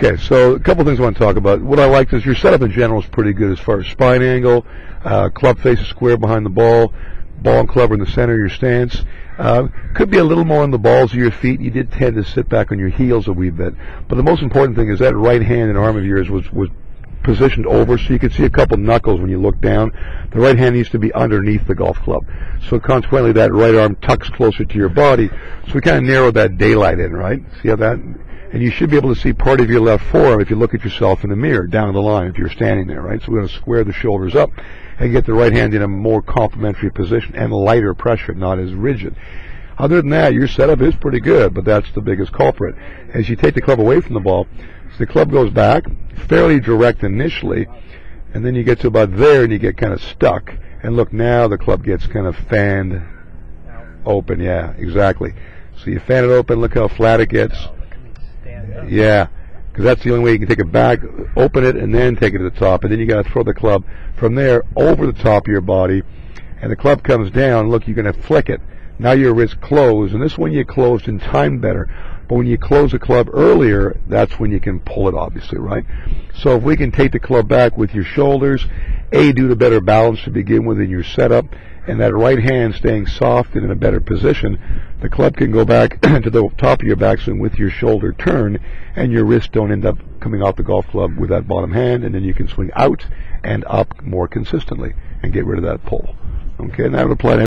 Okay, so a couple things I want to talk about. What I like is your setup in general is pretty good as far as spine angle, uh, club face is square behind the ball, ball and club are in the center of your stance. Uh, could be a little more on the balls of your feet. You did tend to sit back on your heels a wee bit. But the most important thing is that right hand and arm of yours was, was positioned over so you can see a couple knuckles when you look down. The right hand needs to be underneath the golf club. So consequently that right arm tucks closer to your body. So we kind of narrowed that daylight in, right? See how that? And you should be able to see part of your left forearm if you look at yourself in the mirror down the line if you're standing there, right? So we're going to square the shoulders up and get the right hand in a more complementary position and lighter pressure, not as rigid. Other than that, your setup is pretty good, but that's the biggest culprit. As you take the club away from the ball, the club goes back, fairly direct initially, and then you get to about there and you get kind of stuck. And look, now the club gets kind of fanned open. Yeah, exactly. So you fan it open, look how flat it gets. Yeah, because that's the only way you can take it back, open it, and then take it to the top. And then you got to throw the club from there over the top of your body. And the club comes down. Look, you're going to flick it. Now your wrist closed, and this one you closed in time better. But when you close the club earlier, that's when you can pull it, obviously, right? So if we can take the club back with your shoulders, A, do the better balance to begin with in your setup, and that right hand staying soft and in a better position, the club can go back to the top of your backswing with your shoulder turn, and your wrists don't end up coming off the golf club with that bottom hand, and then you can swing out and up more consistently and get rid of that pull. Okay, and that would apply to